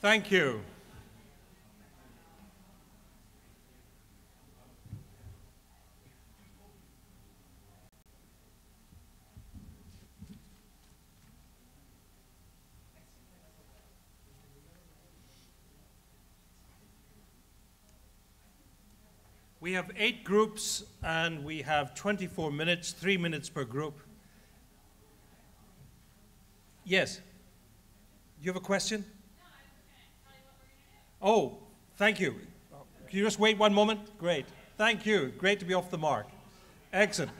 Thank you. We have eight groups and we have 24 minutes, three minutes per group. Yes. You have a question? Oh, thank you. Can you just wait one moment? Great. Thank you. Great to be off the mark. Excellent.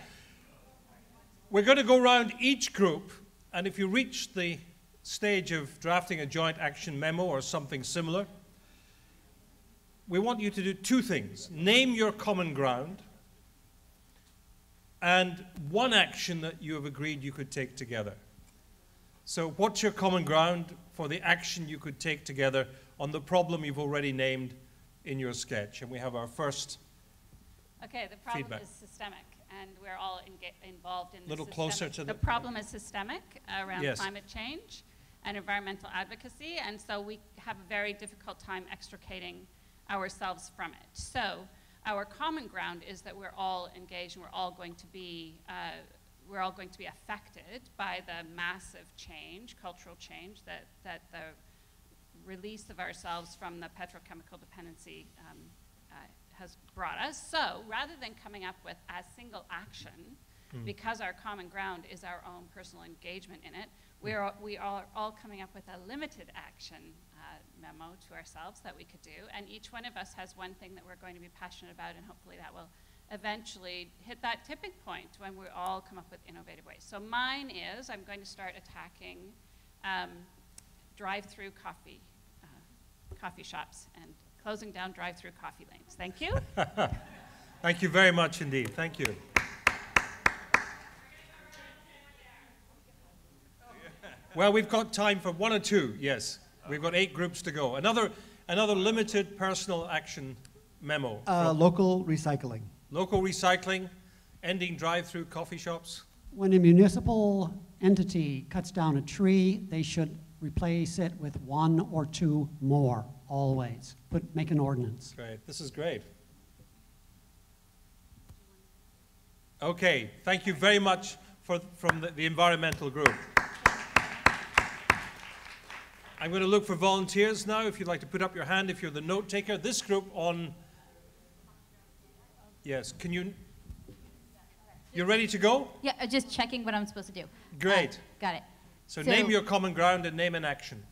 We're going to go around each group, and if you reach the stage of drafting a joint action memo or something similar, we want you to do two things name your common ground and one action that you have agreed you could take together. So, what's your common ground for the action you could take together on the problem you've already named in your sketch? And we have our first. Okay, the problem feedback. is systemic, and we're all involved in A little the closer to the the- problem is systemic around Yes. climate change and environmental advocacy, and so we have a very difficult time extricating ourselves from it. So our common ground is that we're all engaged and we're all going to be uh, we're all going to be affected by the massive change, cultural change that that the release of ourselves from the petrochemical dependency um, uh, has brought us. So rather than coming up with a single action, because our common ground is our own personal engagement in it, we are, we are all coming up with a limited action uh, memo to ourselves that we could do. And each one of us has one thing that we're going to be passionate about, and hopefully that will eventually hit that tipping point when we all come up with innovative ways. So mine is I'm going to start attacking um, drive-through coffee coffee shops and closing down drive-through coffee lanes. Thank you. Thank you very much indeed. Thank you. Well, we've got time for one or two, yes. We've got eight groups to go. Another, another limited personal action memo. Uh, local recycling. local recycling, ending drive-through coffee shops. When a municipal entity cuts down a tree, they should replace it with one or two more, always. Put, make an ordinance. Great, this is great. Okay, thank you very much for, from the, the environmental group. I'm going to look for volunteers now. If you'd like to put up your hand, if you're the note taker. This group on. Yes, can you? You're ready to go? Yeah, uh, just checking what I'm supposed to do. Great. Uh, got it. So, So- name your common ground and name an action.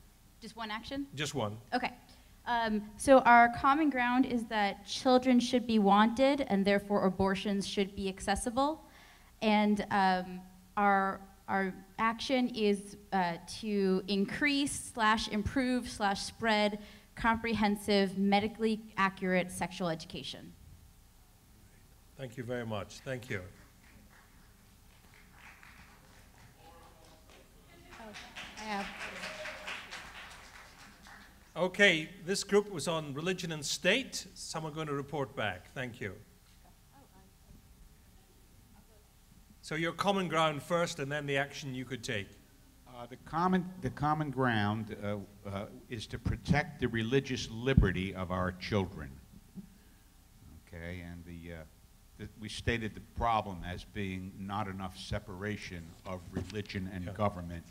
Just one action? Just one. Okay. Um, so our common ground is that children should be wanted and therefore abortions should be accessible. And um, our, our action is uh, to increase slash improve slash spread comprehensive medically accurate sexual education. Thank you very much. Thank you. I have. Okay, this group was on religion and state. Someone going to report back. Thank you. So your common ground first, and then the action you could take. Uh, the common, the common ground uh, uh, is to protect the religious liberty of our children. Okay, and the, uh, the, we stated the problem as being not enough separation of religion and Yeah. government.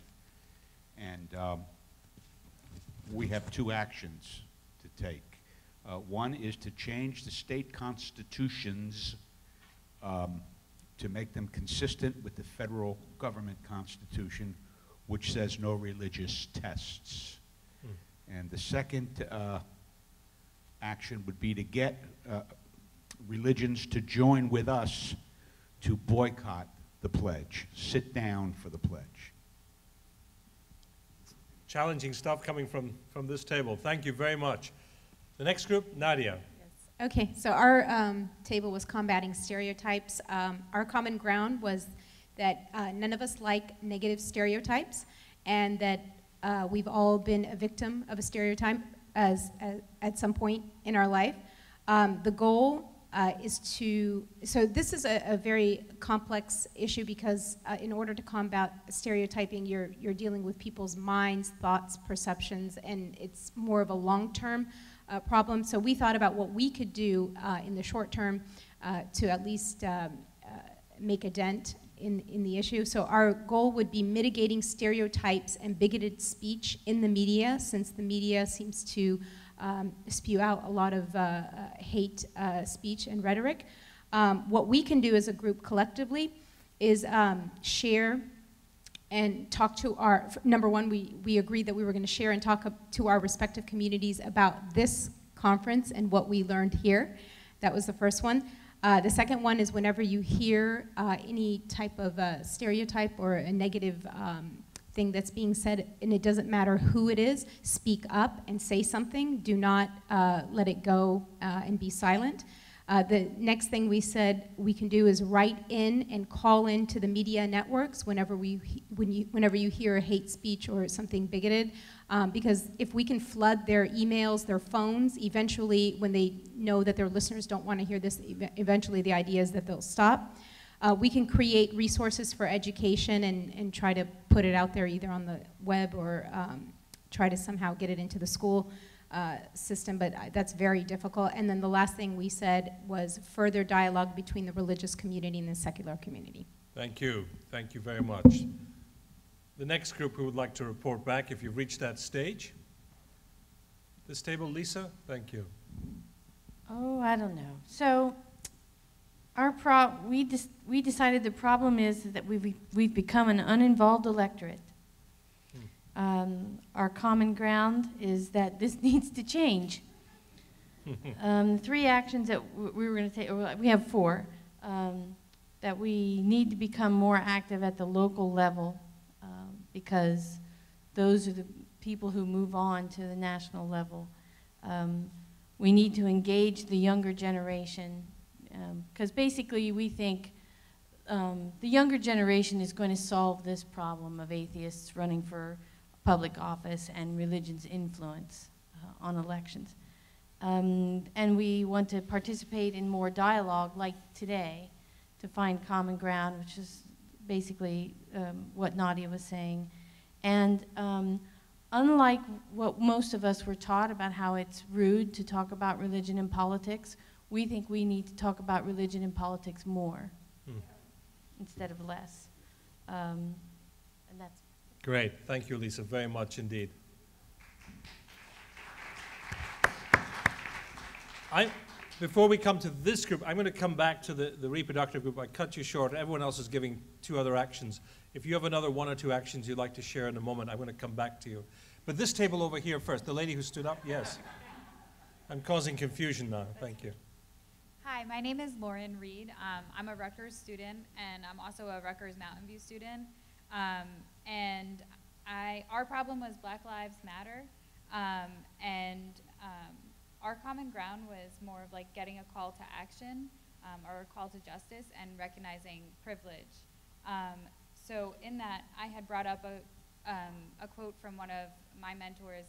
And um, we have two actions to take. Uh, one is to change the state constitutions um, to make them consistent with the federal government constitution, which says no religious tests. And the second uh, action would be to get uh, religions to join with us to boycott the pledge, sit down for the pledge. Challenging stuff coming from, from this table. Thank you very much. The next group, Nadia. Okay, so our um, table was combating stereotypes. Um, our common ground was that uh, none of us like negative stereotypes, and that uh, we've all been a victim of a stereotype as, as at some point in our life. Um, the goal uh, is to, so this is a, a very complex issue because uh, in order to combat stereotyping, you're, you're dealing with people's minds, thoughts, perceptions, and it's more of a long-term uh, problem. So we thought about what we could do uh, in the short term uh, to at least um, uh, make a dent in, in the issue. So our goal would be mitigating stereotypes and bigoted speech in the media, since the media seems to um, spew out a lot of uh, uh, hate uh, speech and rhetoric. Um, what we can do as a group collectively is um, share and talk to our, number one, we, we agreed that we were going to share and talk to our respective communities about this conference and what we learned here. That was the first one. Uh, the second one is whenever you hear uh, any type of uh, stereotype or a negative um, thing that's being said, and it doesn't matter who it is, speak up and say something. Do not uh, let it go uh, and be silent. Uh, the next thing we said we can do is write in and call in to the media networks whenever, we, when you, whenever you hear hate speech or something bigoted. Um, because if we can flood their emails, their phones, eventually, when they know that their listeners don't want to hear this, eventually the idea is that they'll stop. Uh, we can create resources for education and, and try to put it out there either on the web or um, try to somehow get it into the school uh, system, but that's very difficult. And then the last thing we said was further dialogue between the religious community and the secular community. Thank you. Thank you very much. The next group who would like to report back, if you've reached that stage. This table, Lisa, thank you. Oh, I don't know. So our pro we, dis we decided the problem is that we've, we've become an uninvolved electorate. Hmm. Um, our common ground is that this needs to change. um, three actions that we were going to take, we have four, um, that we need to become more active at the local level um, because those are the people who move on to the national level. Um, we need to engage the younger generation because um, basically we think um, the younger generation is going to solve this problem of atheists running for public office and religion's influence uh, on elections. Um, and we want to participate in more dialogue like today to find common ground, which is basically um, what Nadia was saying. And um, unlike what most of us were taught about how it's rude to talk about religion and politics, we think we need to talk about religion and politics more hmm. instead of less. Um, and that's great. Thank you, Lisa, very much indeed. I, before we come to this group, I'm going to come back to the, the reproductive group. I cut you short. Everyone else is giving two other actions. If you have another one or two actions you'd like to share in a moment, I'm going to come back to you. But this table over here first, the lady who stood up, yes. I'm causing confusion now. Thank you. Hi, my name is Lauren Reed. Um, I'm a Rutgers student, and I'm also a Rutgers Mountain View student. Um, and I, our problem was Black Lives Matter, um, and um, our common ground was more of like getting a call to action um, or a call to justice and recognizing privilege. Um, so in that, I had brought up a, a quote from one of my mentors,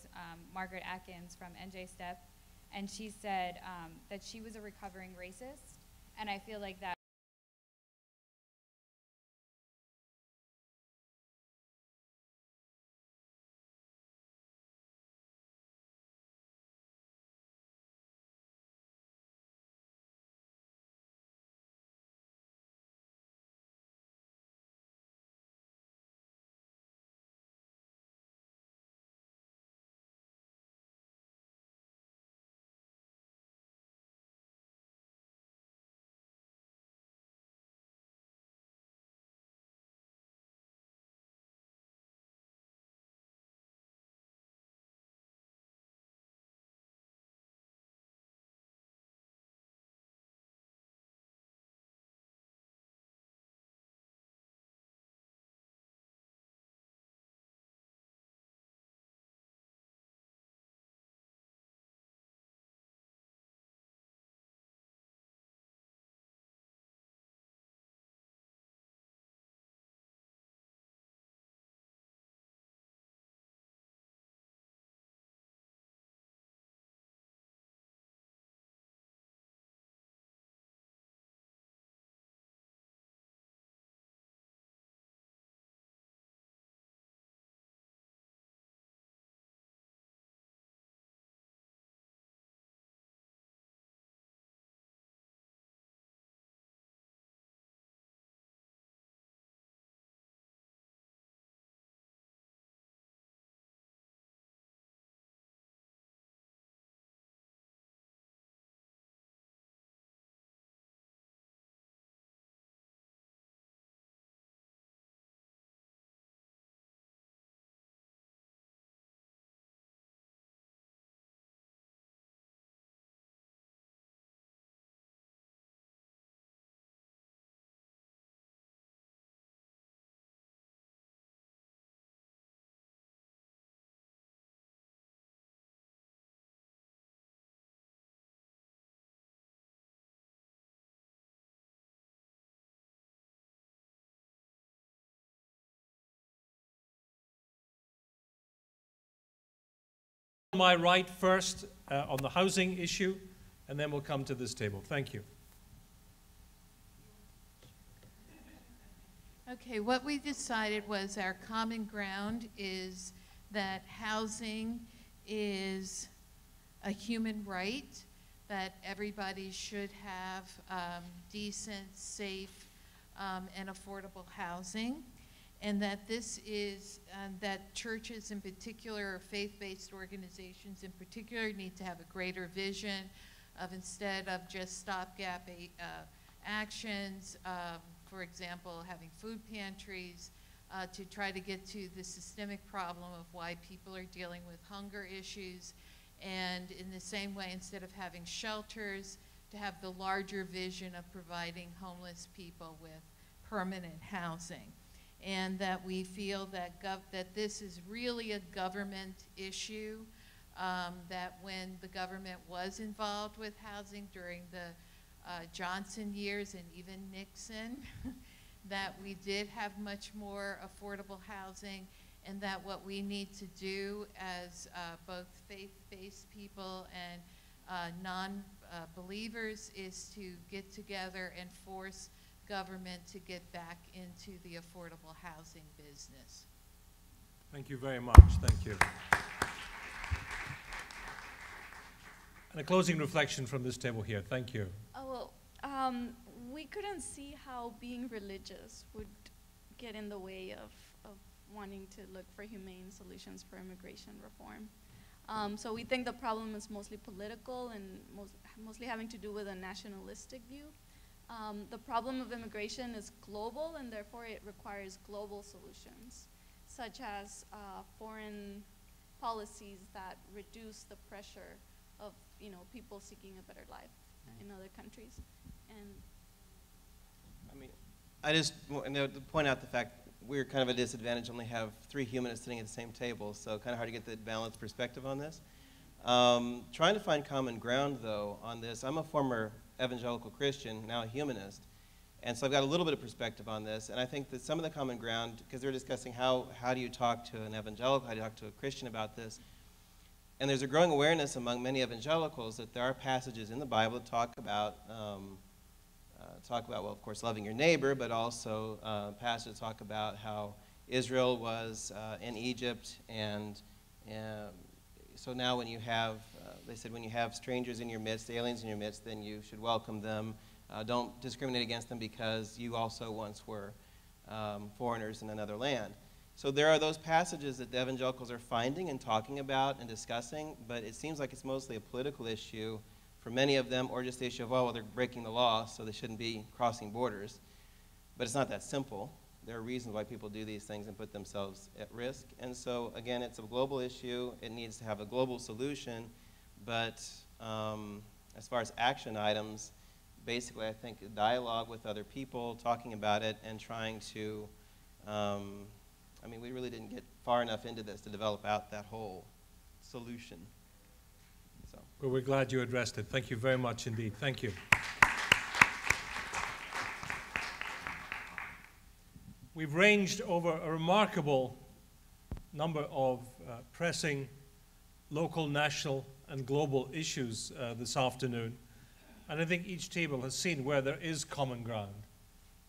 Margaret Atkins from NJ STEP, and she said um, that she was a recovering racist, and I feel like that my right first uh, on the housing issue, and then we'll come to this table. Thank you. Okay, what we decided was our common ground is that housing is a human right, that everybody should have um, decent, safe, um, and affordable housing, and that this is, um, that churches in particular, or faith-based organizations in particular, need to have a greater vision of instead of just stopgap uh, actions, um, for example, having food pantries, uh, to try to get to the systemic problem of why people are dealing with hunger issues. And in the same way, instead of having shelters, to have the larger vision of providing homeless people with permanent housing. And that we feel that, that this is really a government issue, um, that when the government was involved with housing during the uh, Johnson years and even Nixon, that we did have much more affordable housing, and that what we need to do as uh, both faith-based people and uh, non-believers is to get together and force government to get back into the affordable housing business. Thank you very much. Thank you. And a closing reflection from this table here. Thank you. Oh, well, um, we couldn't see how being religious would get in the way of, of wanting to look for humane solutions for immigration reform. Um, so we think the problem is mostly political and most, mostly having to do with a nationalistic view. Um, the problem of immigration is global and therefore it requires global solutions, such as uh, foreign policies that reduce the pressure of you know people seeking a better life in other countries. And I mean, I just want to point out the fact we're kind of at a disadvantage, only have three humanists sitting at the same table, so kind of hard to get the balanced perspective on this. Um, trying to find common ground, though, on this. I'm a former evangelical Christian, now a humanist, and so I've got a little bit of perspective on this, and I think that some of the common ground, because they're discussing how, how do you talk to an evangelical, how do you talk to a Christian about this, and there's a growing awareness among many evangelicals that there are passages in the Bible that talk about um, uh, talk about, well, of course, loving your neighbor, but also uh, passages talk about how Israel was uh, in Egypt, and um, so now when you have, they said, when you have strangers in your midst, aliens in your midst, then you should welcome them. Uh, don't discriminate against them because you also once were um, foreigners in another land. So there are those passages that the evangelicals are finding and talking about and discussing, but it seems like it's mostly a political issue for many of them, or just the issue of, oh, well, they're breaking the law, so they shouldn't be crossing borders. But it's not that simple. There are reasons why people do these things and put themselves at risk. And so, again, it's a global issue. It needs to have a global solution. But um, as far as action items, basically, I think dialogue with other people, talking about it, and trying to. Um, I mean, we really didn't get far enough into this to develop out that whole solution. Well, we're glad you addressed it. Thank you very much indeed. Thank you. We've ranged over a remarkable number of uh, pressing local, national, and global issues uh, this afternoon. And I think each table has seen where there is common ground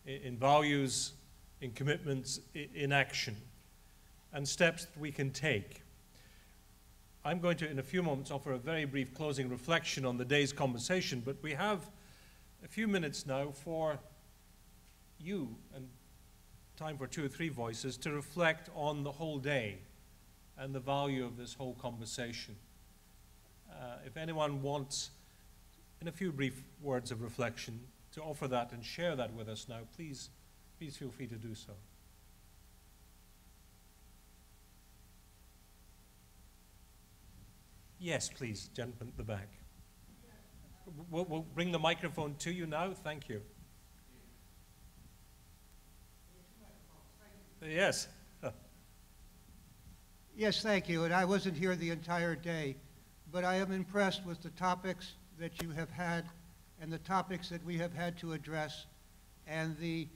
in, in values, in commitments, in, in action, and steps that we can take. I'm going to, in a few moments, offer a very brief closing reflection on the day's conversation, but we have a few minutes now for you and time for two or three voices to reflect on the whole day and the value of this whole conversation. Uh, if anyone wants, in a few brief words of reflection, to offer that and share that with us now, please, please feel free to do so. Yes, please, gentleman at the back. We'll, we'll bring the microphone to you now. Thank you. Yes. Yes, thank you. And I wasn't here the entire day, but I am impressed with the topics that you have had and the topics that we have had to address and the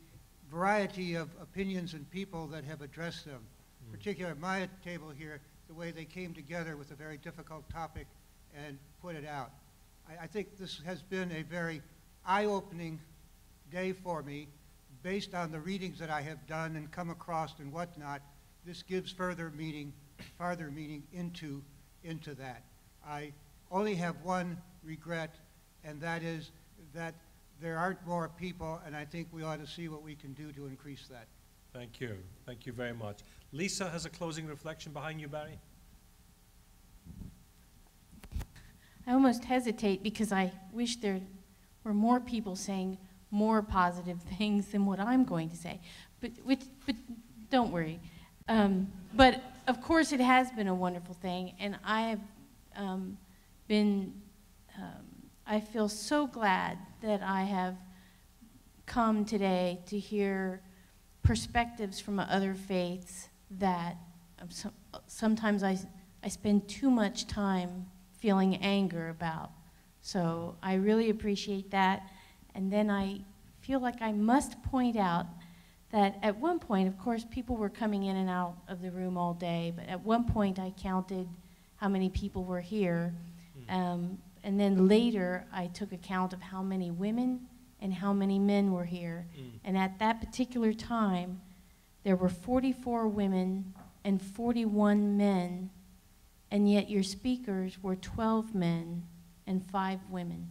variety of opinions and people that have addressed them. Mm. Particularly at my table here, the way they came together with a very difficult topic and put it out. I, I think this has been a very eye-opening day for me, based on the readings that I have done and come across and whatnot. This gives further meaning, farther meaning into, into that. I only have one regret, and that is that there aren't more people, and I think we ought to see what we can do to increase that. Thank you. Thank you very much. Lisa has a closing reflection behind you, Barry. I almost hesitate because I wish there were more people saying more positive things than what I'm going to say. But, which, but don't worry. Um, but of course, it has been a wonderful thing, and I have um, been, um, I feel so glad that I have come today to hear perspectives from other faiths that um, so, sometimes I, I spend too much time feeling anger about. So I really appreciate that. And then I feel like I must point out that at one point, of course, people were coming in and out of the room all day, but at one point I counted how many people were here. Um, and then later I took account of how many women and how many men were here. Mm. And at that particular time, there were 44 women and 41 men, and yet your speakers were 12 men and 5 women.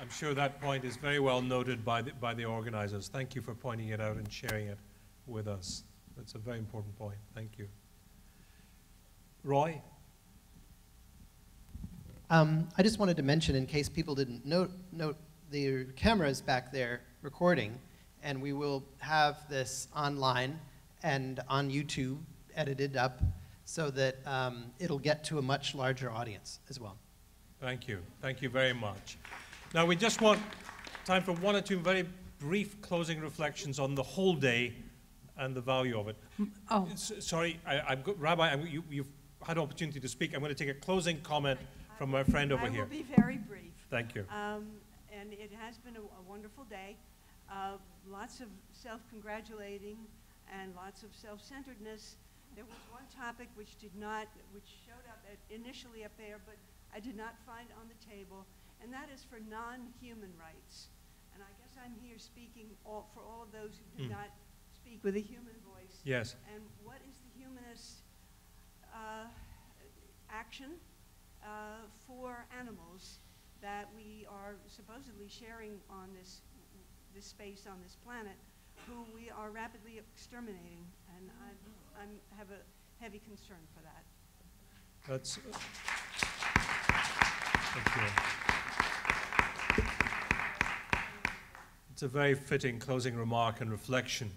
I'm sure that point is very well noted by the, by the organizers. Thank you for pointing it out and sharing it with us. That's a very important point. Thank you. Roy? Um, I just wanted to mention, in case people didn't note, note the cameras back there recording, and we will have this online and on YouTube edited up so that um, it'll get to a much larger audience as well. Thank you. Thank you very much. Now, we just want time for one or two very brief closing reflections on the whole day and the value of it. Oh. S- Sorry, I, I've got, Rabbi, I'm, you, you've had opportunity to speak. I'm going to take a closing comment from my friend over I here. will be very brief. Thank you. Um, and it has been a, a wonderful day. Uh, lots of self-congratulating and lots of self-centeredness. There was one topic which did not, which showed up at, initially up there, but I did not find on the table, and that is for non-human rights. And I guess I'm here speaking all, for all of those who do Mm. not speak with a human voice. Yes. And what is the humanist uh, action uh, for animals that we are supposedly sharing on this, this space on this planet, who we are rapidly exterminating? And I I'm, have a heavy concern for that. That's. Thank you. It's a very fitting closing remark and reflection